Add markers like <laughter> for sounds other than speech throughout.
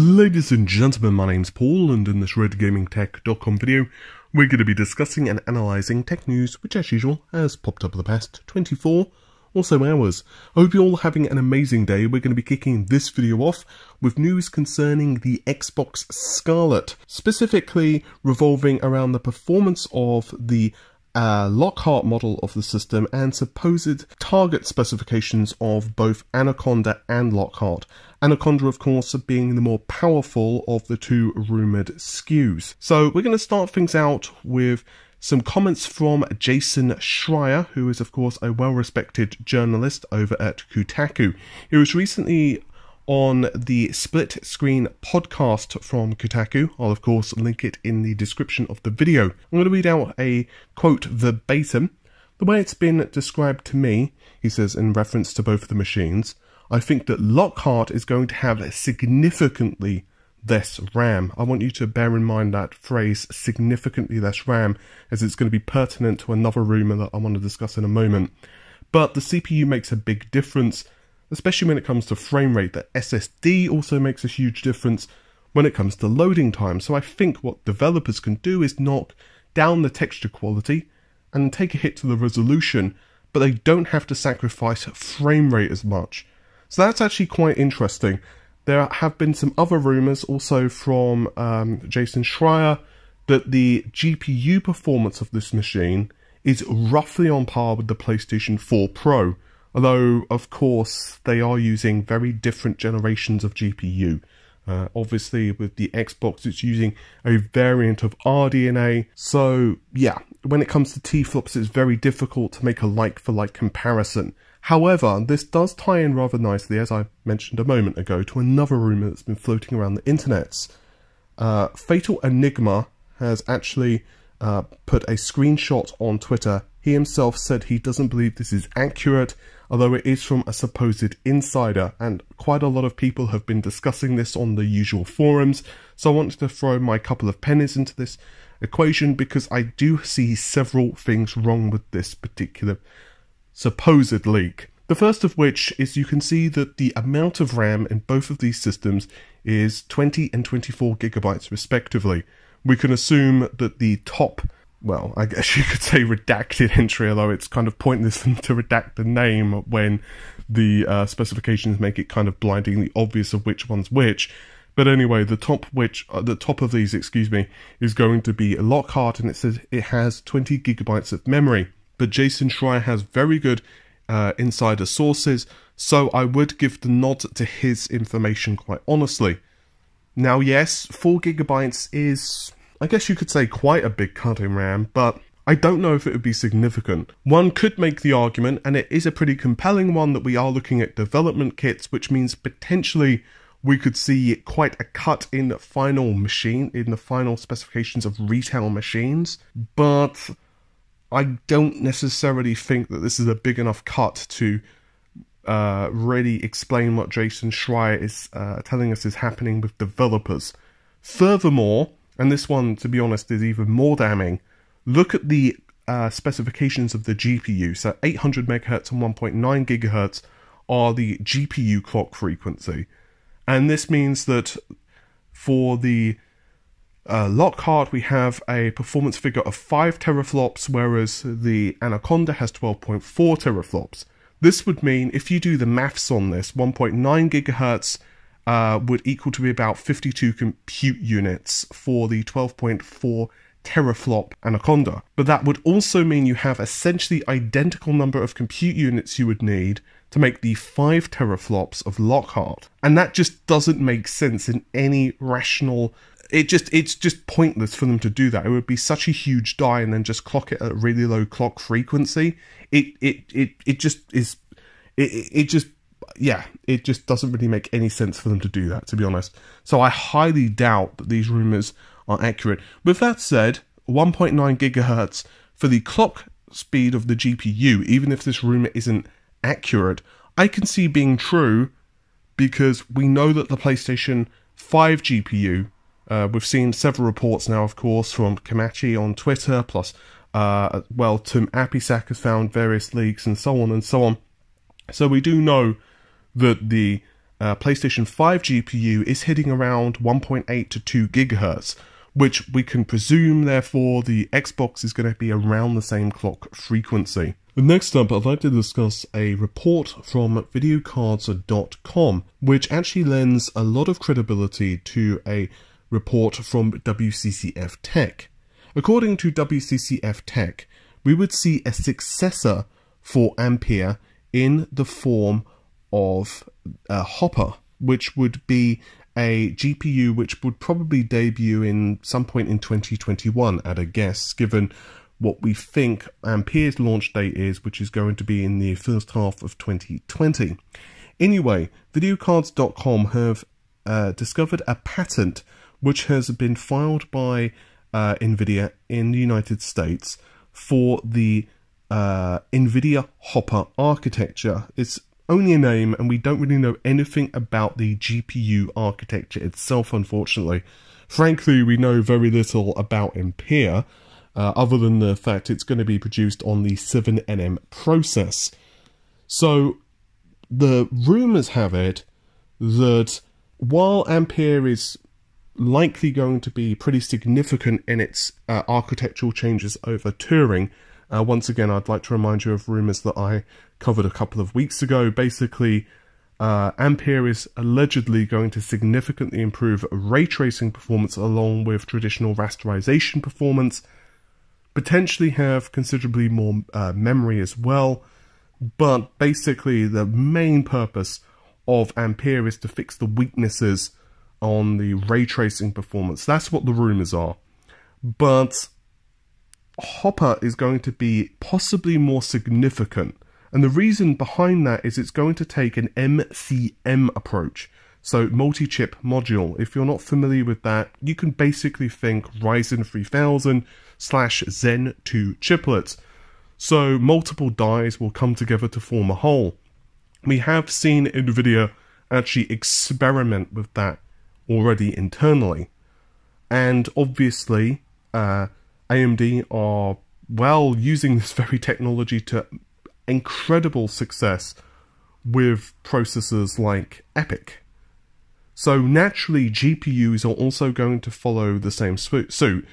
Ladies and gentlemen, my name's Paul, and in this RedGamingTech.com video, we're going to be discussing and analysing tech news, which as usual has popped up in the past 24 or so hours. I hope you're all having an amazing day. We're going to be kicking this video off with news concerning the Xbox Scarlett, specifically revolving around the performance of the uh, Lockhart model of the system and supposed target specifications of both Anaconda and Lockhart. Anaconda, of course, being the more powerful of the two rumoured SKUs. So we're going to start things out with some comments from Jason Schreier, who is, of course, a well respected journalist over at Kotaku. He was recently on the Split Screen podcast from Kotaku. I'll, of course, link it in the description of the video. I'm going to read out a quote verbatim. The way it's been described to me, he says in reference to both the machines, I think that Lockhart is going to have significantly less RAM. I want you to bear in mind that phrase significantly less RAM as it's going to be pertinent to another rumour that I want to discuss in a moment. But the CPU makes a big difference especially when it comes to frame rate. The SSD also makes a huge difference when it comes to loading time. So I think what developers can do is knock down the texture quality and take a hit to the resolution, but they don't have to sacrifice frame rate as much. So that's actually quite interesting. There have been some other rumors also from um, Jason Schreier that the GPU performance of this machine is roughly on par with the PlayStation 4 Pro. Although, of course, they are using very different generations of GPU. Uh, obviously, with the Xbox, it's using a variant of RDNA. So, yeah, when it comes to T-flops, it's very difficult to make a like-for-like comparison. However, this does tie in rather nicely, as I mentioned a moment ago, to another rumour that's been floating around the internets. Uh, Fatal Enigma has actually uh, put a screenshot on Twitter. He himself said he doesn't believe this is accurate although it is from a supposed insider, and quite a lot of people have been discussing this on the usual forums, so I wanted to throw my couple of pennies into this equation because I do see several things wrong with this particular supposed leak. The first of which is you can see that the amount of RAM in both of these systems is 20 and 24 gigabytes respectively. We can assume that the top well, I guess <laughs> you could say redacted entry, although it's kind of pointless <laughs> to redact the name when the uh, specifications make it kind of blindingly obvious of which one's which. But anyway, the top which uh, the top of these, excuse me, is going to be a Lockhart, and it says it has 20 gigabytes of memory. But Jason Schreier has very good uh, insider sources, so I would give the nod to his information quite honestly. Now, yes, 4 gigabytes is I guess you could say quite a big cut in RAM, but I don't know if it would be significant. One could make the argument, and it is a pretty compelling one, that we are looking at development kits, which means potentially we could see quite a cut in the final machine, in the final specifications of retail machines, but I don't necessarily think that this is a big enough cut to uh, really explain what Jason Schreier is uh, telling us is happening with developers. Furthermore, and this one, to be honest, is even more damning. Look at the uh, specifications of the GPU. So 800 megahertz and 1.9 gigahertz are the GPU clock frequency. And this means that for the uh, Lockhart, we have a performance figure of 5 teraflops, whereas the Anaconda has 12.4 teraflops. This would mean, if you do the maths on this, 1.9 gigahertz uh, would equal to be about 52 compute units for the 12.4 teraflop Anaconda. But that would also mean you have essentially identical number of compute units you would need to make the 5 teraflops of Lockhart. And that just doesn't make sense in any rational it just it's just pointless for them to do that. It would be such a huge die and then just clock it at a really low clock frequency. It it it it just is it, it just yeah, it just doesn't really make any sense for them to do that, to be honest. So I highly doubt that these rumors are accurate. With that said, 1.9 gigahertz for the clock speed of the GPU, even if this rumor isn't accurate, I can see being true because we know that the PlayStation 5 GPU, uh, we've seen several reports now, of course, from Komachi on Twitter, plus, uh, well, Tum Apisak has found various leaks and so on and so on. So we do know that the uh, PlayStation 5 GPU is hitting around 1.8 to 2 gigahertz, which we can presume, therefore, the Xbox is going to be around the same clock frequency. Next up, I'd like to discuss a report from videocardz.com, which actually lends a lot of credibility to a report from WCCF Tech. According to WCCF Tech, we would see a successor for Ampere in the form of a Hopper, which would be a GPU which would probably debut in some point in 2021 at a guess, given what we think Ampere's launch date is, which is going to be in the first half of 2020. Anyway, videocardz.com have uh, discovered a patent which has been filed by uh, NVIDIA in the United States for the uh, NVIDIA Hopper architecture. It's only a name, and we don't really know anything about the GPU architecture itself, unfortunately. Frankly, we know very little about Ampere, uh, other than the fact it's going to be produced on the 7nm process. So, the rumours have it that while Ampere is likely going to be pretty significant in its uh, architectural changes over Turing, uh, once again, I'd like to remind you of rumours that I covered a couple of weeks ago. Basically, uh, Ampere is allegedly going to significantly improve ray tracing performance along with traditional rasterization performance, potentially have considerably more uh, memory as well. But basically, the main purpose of Ampere is to fix the weaknesses on the ray tracing performance. That's what the rumors are. But Hopper is going to be possibly more significant. And the reason behind that is it's going to take an MCM approach. So multi-chip module. If you're not familiar with that, you can basically think Ryzen 3000 slash Zen 2 chiplets. So multiple dies will come together to form a whole. We have seen NVIDIA actually experiment with that already internally. And obviously, uh, AMD are, well, using this very technology to incredible success with processors like EPYC. So naturally, GPUs are also going to follow the same suit.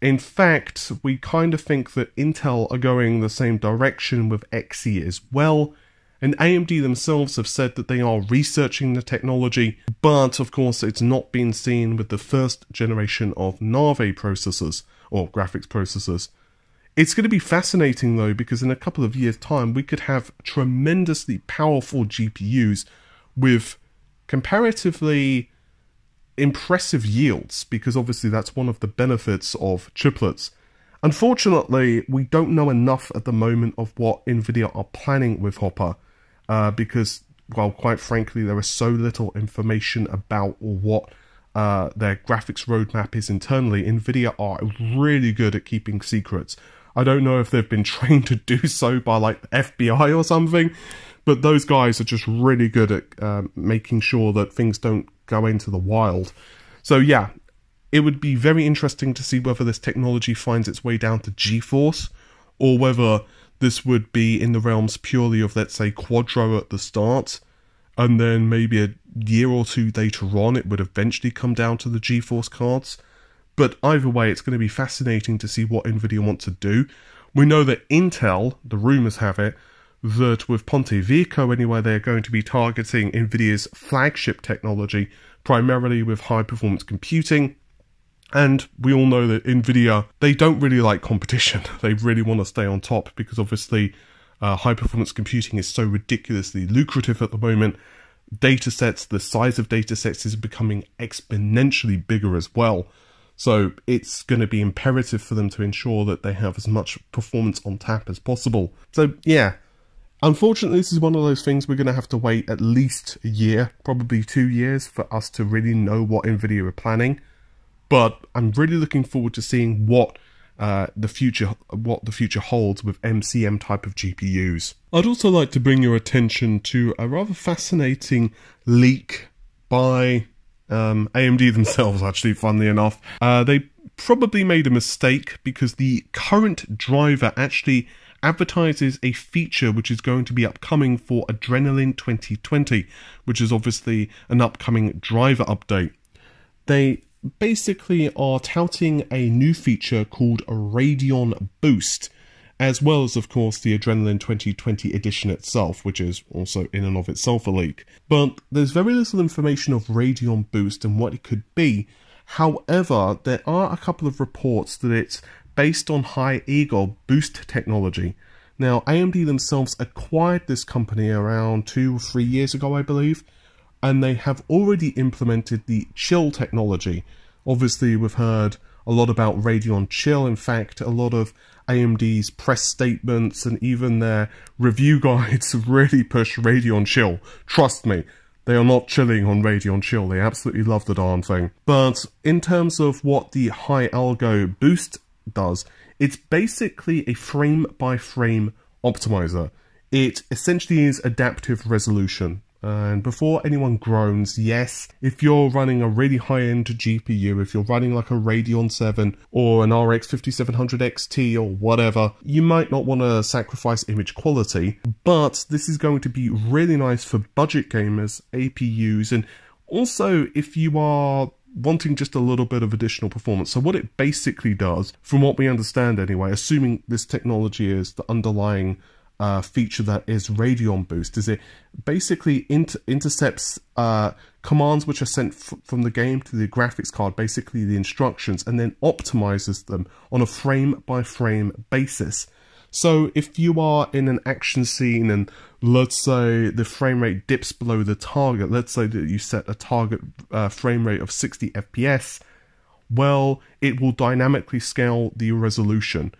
In fact, we kind of think that Intel are going the same direction with Xe as well, and AMD themselves have said that they are researching the technology, but of course it's not been seen with the first generation of Navi processors, or graphics processors. It's going to be fascinating though, because in a couple of years' time we could have tremendously powerful GPUs with comparatively impressive yields, because obviously that's one of the benefits of chiplets. Unfortunately, we don't know enough at the moment of what NVIDIA are planning with Hopper uh, because, well, quite frankly, there is so little information about what uh, their graphics roadmap is internally. Nvidia are really good at keeping secrets. I don't know if they've been <laughs> trained to do so by like the FBI or something, but those guys are just really good at uh, making sure that things don't go into the wild. So yeah, it would be very interesting to see whether this technology finds its way down to GeForce or whether this would be in the realms purely of, let's say, Quadro at the start, and then maybe a year or two later on, it would eventually come down to the GeForce cards. But either way, it's going to be fascinating to see what Nvidia want to do. We know that Intel, the rumors have it, that with Ponte Vecchio anyway, they're going to be targeting Nvidia's flagship technology, primarily with high performance computing. And we all know that Nvidia, they don't really like competition. <laughs> They really want to stay on top because obviously uh, high performance computing is so ridiculously lucrative at the moment. Data sets, the size of data sets is becoming exponentially bigger as well. So it's going to be imperative for them to ensure that they have as much performance on tap as possible. So yeah, unfortunately, this is one of those things we're going to have to wait at least a year, probably two years, for us to really know what NVIDIA are planning but I'm really looking forward to seeing what uh, the future what the future holds with MCM type of GPUs. I'd also like to bring your attention to a rather fascinating leak by um, AMD themselves. <laughs> Actually, funnily enough, uh, they probably made a mistake because the current driver actually advertises a feature which is going to be upcoming for Adrenalin 2020, which is obviously an upcoming driver update. They basically are touting a new feature called Radeon Boost, as well as, of course, the Adrenalin 2020 edition itself, which is also in and of itself a leak. But there's very little information of Radeon Boost and what it could be. However, there are a couple of reports that it's based on HiAlgo boost technology. Now, AMD themselves acquired this company around two or three years ago, I believe, and they have already implemented the chill technology. Obviously, we've heard a lot about Radeon Chill. In fact, a lot of AMD's press statements and even their review <laughs> guides really push Radeon Chill. Trust me, they are not chilling on Radeon Chill. They absolutely love the darn thing. But in terms of what the HiAlgo boost does, it's basically a frame by frame optimizer. It essentially is adaptive resolution. And before anyone groans, yes, if you're running a really high end GPU, if you're running like a Radeon 7 or an RX 5700 XT or whatever, you might not want to sacrifice image quality, but this is going to be really nice for budget gamers, APUs, and also if you are wanting just a little bit of additional performance. So what it basically does, from what we understand anyway, assuming this technology is the underlying uh, feature that is Radeon Boost, is it basically inter intercepts uh, commands which are sent from the game to the graphics card, basically the instructions, and then optimizes them on a frame by frame basis. So if you are in an action scene and let's say the frame rate dips below the target, let's say that you set a target uh, frame rate of 60 FPS, well, it will dynamically scale the resolution.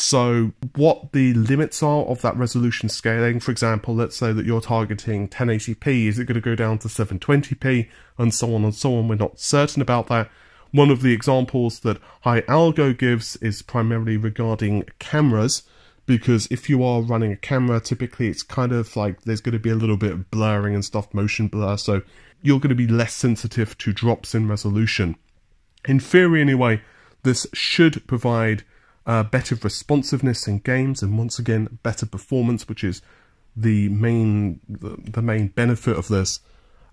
So, what the limits are of that resolution scaling, for example, let's say that you're targeting 1080p, is it going to go down to 720p, and so on and so on? We're not certain about that. One of the examples that HiAlgo gives is primarily regarding cameras because if you are running a camera, typically it's kind of like there's going to be a little bit of blurring and stuff, motion blur, so you're going to be less sensitive to drops in resolution. In theory, anyway, this should provide uh, better responsiveness in games and once again better performance, which is the main the, the main benefit of this.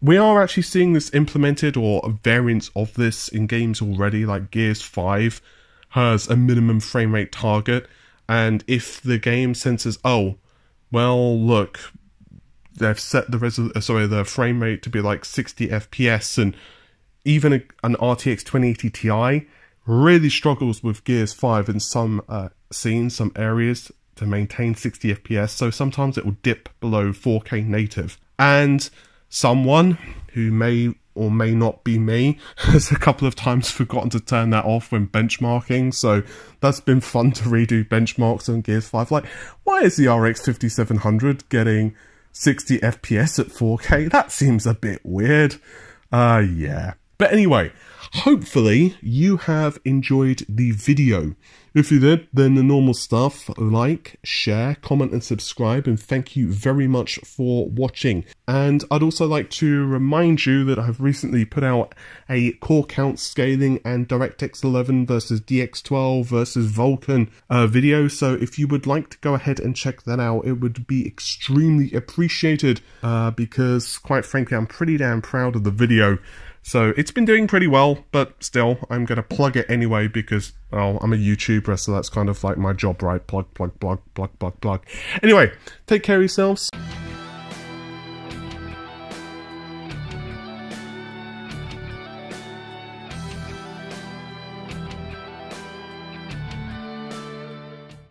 We are actually seeing this implemented or variants of this in games already, like Gears 5 has a minimum frame rate target and if the game senses, oh, well, look, they've set the resol- uh, sorry the frame rate to be like 60 FPS, and even a, an RTX 2080 Ti really struggles with Gears 5 in some uh, scenes, some areas to maintain 60 FPS. So sometimes it will dip below 4K native, and someone who may or may not be me <laughs> has a couple of times forgotten to turn that off when benchmarking. So that's been fun to redo benchmarks on Gears 5. Like, why is the RX 5700 getting 60 FPS at 4K? That seems a bit weird. Uh, yeah. But anyway, hopefully you have enjoyed the video. If you did, then the normal stuff, like, share, comment and subscribe and thank you very much for watching. And I'd also like to remind you that I've recently put out a core count scaling and DirectX 11 versus DX12 versus Vulkan uh, video, so if you would like to go ahead and check that out, it would be extremely appreciated uh, because quite frankly I'm pretty damn proud of the video. So it's been doing pretty well, but still, I'm going to plug it anyway because, well, I'm a YouTuber, so that's kind of like my job, right? Plug, plug, plug, plug, plug, plug. Anyway, take care of yourselves.